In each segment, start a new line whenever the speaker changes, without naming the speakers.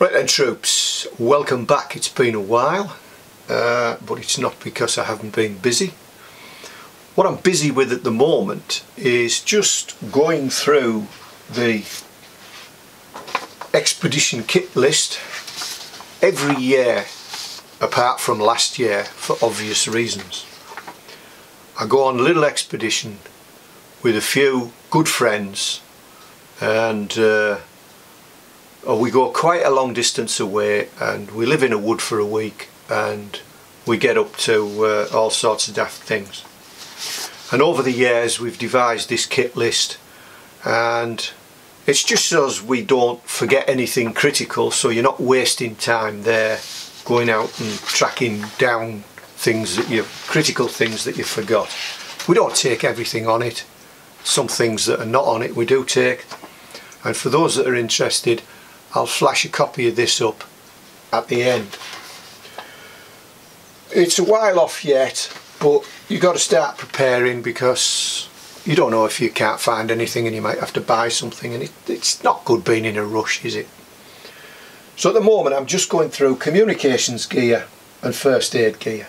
Right then troops, welcome back. It's been a while, uh, but it's not because I haven't been busy. What I'm busy with at the moment is just going through the expedition kit list every year apart from last year for obvious reasons. I go on a little expedition with a few good friends and uh, we go quite a long distance away and we live in a wood for a week and we get up to uh, all sorts of daft things. And over the years we've devised this kit list and it's just so we don't forget anything critical so you're not wasting time there going out and tracking down things that you critical things that you forgot. We don't take everything on it. Some things that are not on it we do take. And for those that are interested I'll flash a copy of this up at the end. It's a while off yet but you've got to start preparing because you don't know if you can't find anything and you might have to buy something and it, it's not good being in a rush is it? So at the moment I'm just going through communications gear and first aid gear.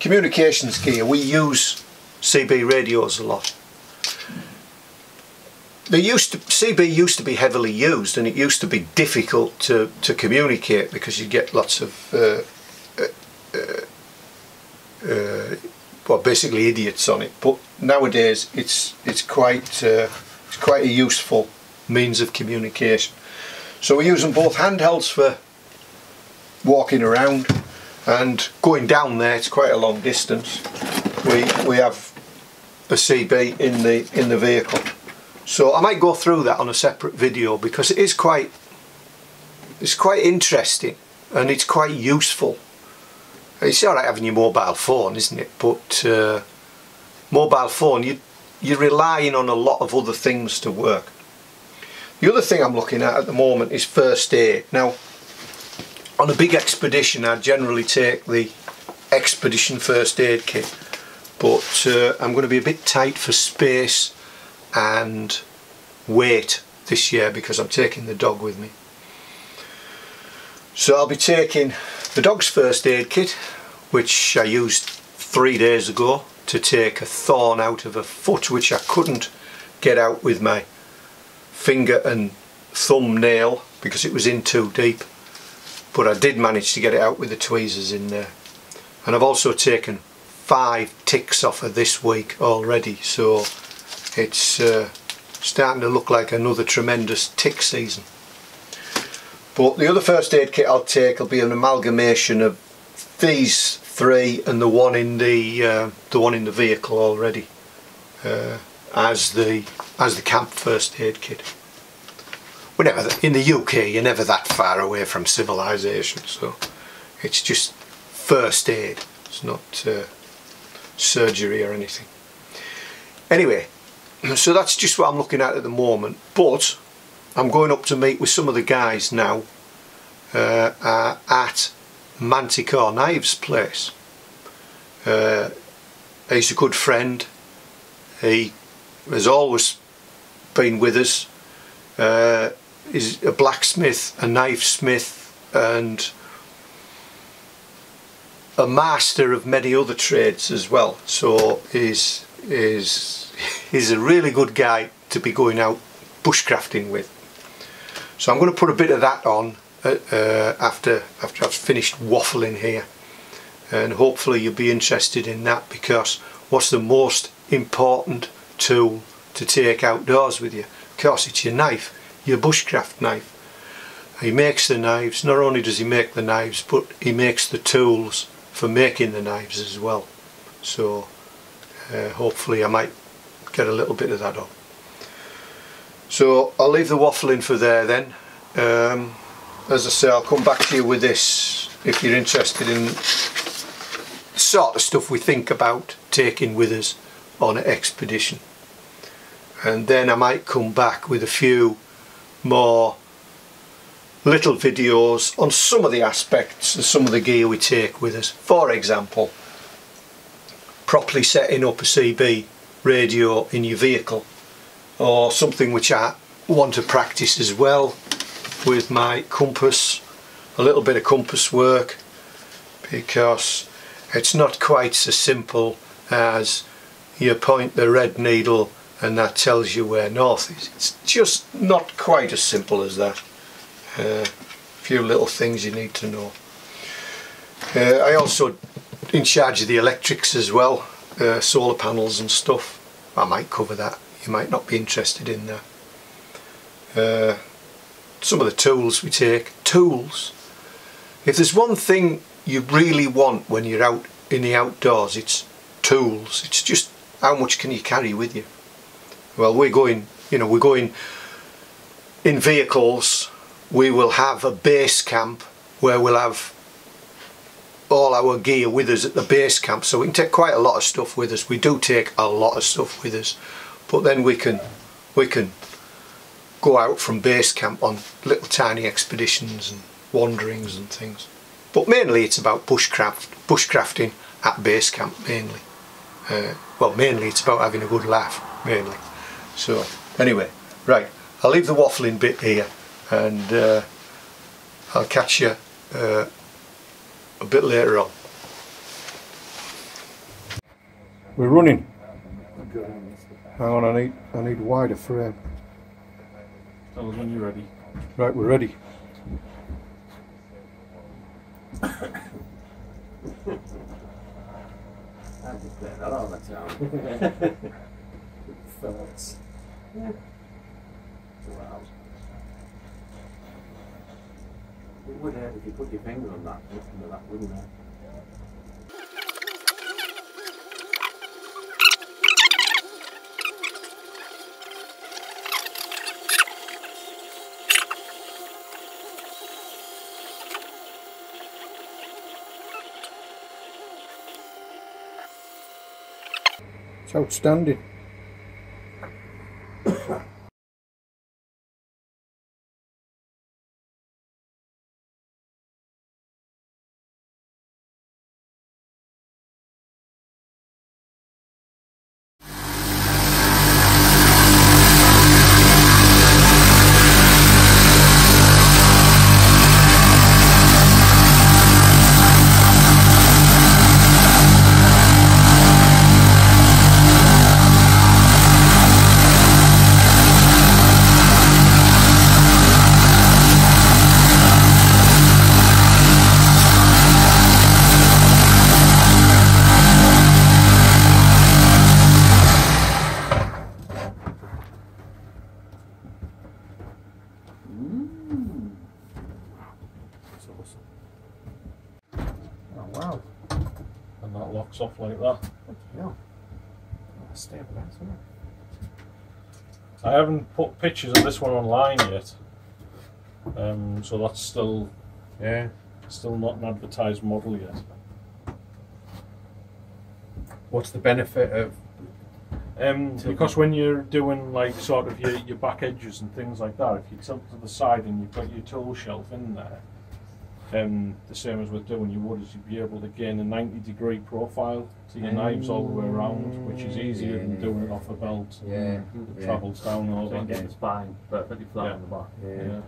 Communications gear we use CB radios a lot they used to CB used to be heavily used and it used to be difficult to, to communicate because you get lots of uh, uh, uh, uh, well basically idiots on it. But nowadays it's it's quite uh, it's quite a useful means of communication. So we're using both handhelds for walking around and going down there it's quite a long distance. We we have a CB in the in the vehicle so I might go through that on a separate video because it is quite it's quite interesting and it's quite useful. It's alright having your mobile phone isn't it? But uh, mobile phone you you're relying on a lot of other things to work. The other thing I'm looking at at the moment is first aid. Now on a big expedition I generally take the expedition first aid kit but uh, I'm going to be a bit tight for space and weight this year because I'm taking the dog with me. So I'll be taking the dog's first aid kit which I used three days ago to take a thorn out of a foot which I couldn't get out with my finger and thumbnail because it was in too deep but I did manage to get it out with the tweezers in there and I've also taken five ticks off of this week already so it's uh, starting to look like another tremendous tick season. But the other first aid kit I'll take will be an amalgamation of these three and the one in the uh, the one in the vehicle already uh, as the as the camp first aid kit. We're never in the UK. You're never that far away from civilization, so it's just first aid. It's not uh, surgery or anything. Anyway, so that's just what I'm looking at at the moment. But I'm going up to meet with some of the guys now uh, uh, at Manticore Knives place. Uh, he's a good friend. He has always been with us. Uh, he's a blacksmith a knife smith and a master of many other trades as well. So he's is he's a really good guy to be going out bushcrafting with. So I'm going to put a bit of that on uh, uh, after after I've finished waffling here and hopefully you'll be interested in that because what's the most important tool to take outdoors with you? Of course it's your knife, your bushcraft knife. He makes the knives, not only does he make the knives but he makes the tools for making the knives as well. So uh, hopefully I might get a little bit of that on. So I'll leave the waffling for there then. Um, as I say I'll come back to you with this if you're interested in the sort of stuff we think about taking with us on an expedition. And then I might come back with a few more little videos on some of the aspects and some of the gear we take with us. For example, properly setting up a CB radio in your vehicle or something which I want to practice as well with my compass, a little bit of compass work because it's not quite so simple as you point the red needle and that tells you where north is. It's just not quite as simple as that. Uh, a few little things you need to know. Uh, I also in charge of the electrics as well, uh, solar panels and stuff. I might cover that. You might not be interested in that. Uh, some of the tools we take. Tools. If there's one thing you really want when you're out in the outdoors, it's tools. It's just how much can you carry with you. Well, we're going, you know, we're going in vehicles. We will have a base camp where we'll have all our gear with us at the base camp so we can take quite a lot of stuff with us. We do take a lot of stuff with us but then we can we can go out from base camp on little tiny expeditions and wanderings and things. But mainly it's about bushcraft bushcrafting at base camp mainly. Uh, well mainly it's about having a good laugh mainly. So anyway right I'll leave the waffling bit here and uh, I'll catch you uh, a bit later on. We're running. Hang on, I need I need wider frame.
Tell us when you're ready.
Right, we're ready.
Would hurt if you put your finger on that, that, wouldn't it?
It's outstanding.
Stable, that's it.
I haven't put pictures of this one online yet. Um, so that's still
Yeah.
still not an advertised model yet.
What's the benefit of?
Um, because when you're doing like sort of your, your back edges and things like that, if you tilt to the side and you've got your tool shelf in there, um, the same as we're doing, you would is you'd be able to gain a 90 degree profile to your knives all the way around, which is easier than doing it off a belt.
Yeah,
It
yeah.
travels down all
So you
that.
get the spine perfectly flat
Yeah.
on the back.
Yeah.
Yeah.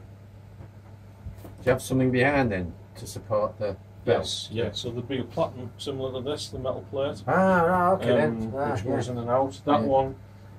Do you have something behind then to support the? Belt?
Yes, yeah. So there'd be a platen similar to this, the metal plate,
Ah, right, okay
um,
then. Ah,
which
yeah.
goes in and out. That
Yeah.
one,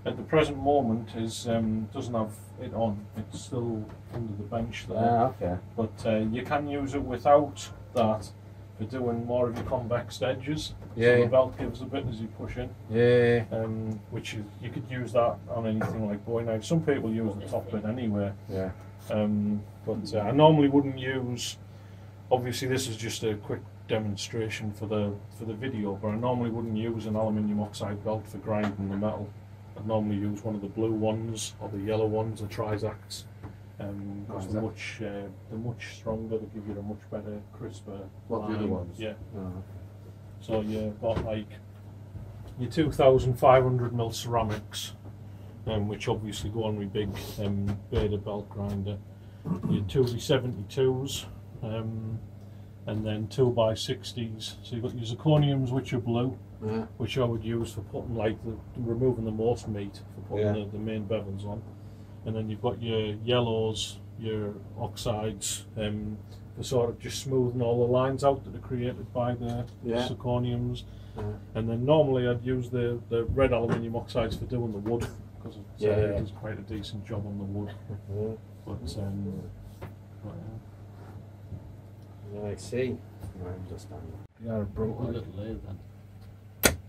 at the present moment, is um, doesn't have it on. It's still under the bench there.
Ah, okay.
But uh, you can use it without that for doing more of your convex edges.
Yeah,
So the belt gives a bit as you push in,
Yeah.
um, which is, you could use that on anything like boy knives. Some people use the top bit anyway.
Yeah.
Um, but uh, I normally wouldn't use. Obviously, this is just a quick demonstration for the for the video, but I normally wouldn't use an aluminium oxide belt for grinding the metal. I'd normally use one of the blue ones or the yellow ones, the Trizacs, um, because they're much uh, they're much stronger. They give you a much better, crisper.
What, the other ones?
Yeah.
Oh.
So you got like your 2,500 mil ceramics, um, which obviously go on with big um, Beta belt grinder. Your 2 by 72s, um, and then 2 by 60s So you've got your zirconiums, which are blue,
Yeah.
which I would use for putting like the removing the most meat for putting
Yeah.
the, the main bevels on. And then you've got your yellows, your oxides um, for sort of just smoothing all the lines out that are created by the
Yeah.
zirconiums. And then normally I'd use the, the red aluminium oxides for doing the wood because it, uh,
Yeah.
it does quite a decent job on the wood. But, um, but
Yeah, I see. I understand.
yeah, yeah, it broke
A
like-
little later then.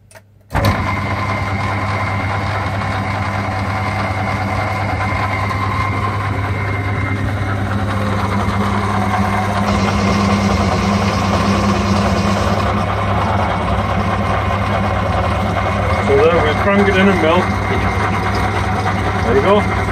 So there, we're crank it in and mill. There you go.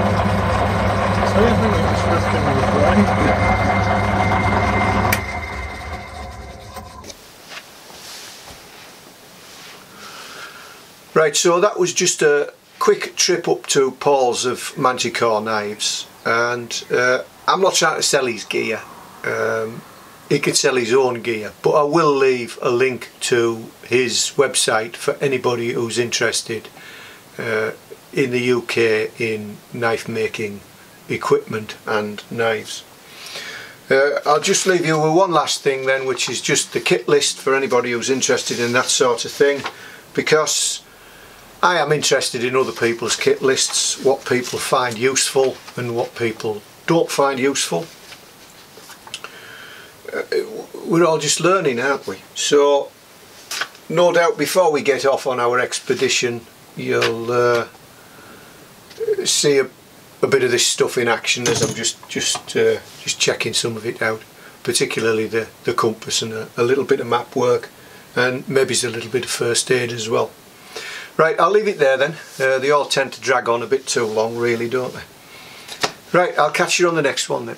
So you think the description was right?
So that was just a quick trip up to Paul's of Manticore Knives, and uh, I'm not trying to sell his gear. Um, he could sell his own gear, but I will leave a link to his website for anybody who's interested uh, in the UK in knife making equipment and knives. Uh, I'll just leave you with one last thing then, which is just the kit list for anybody who's interested in that sort of thing, because I am interested in other people's kit lists, what people find useful and what people don't find useful. Uh, we're all just learning, aren't we? So, no doubt before we get off on our expedition, you'll uh, see a, a bit of this stuff in action as I'm just just uh, just checking some of it out, particularly the the compass and a, a little bit of map work, and maybe a little bit of first aid as well. Right, I'll leave it there then. Uh, they all tend to drag on a bit too long, really, don't they? Right, I'll catch you on the next one then.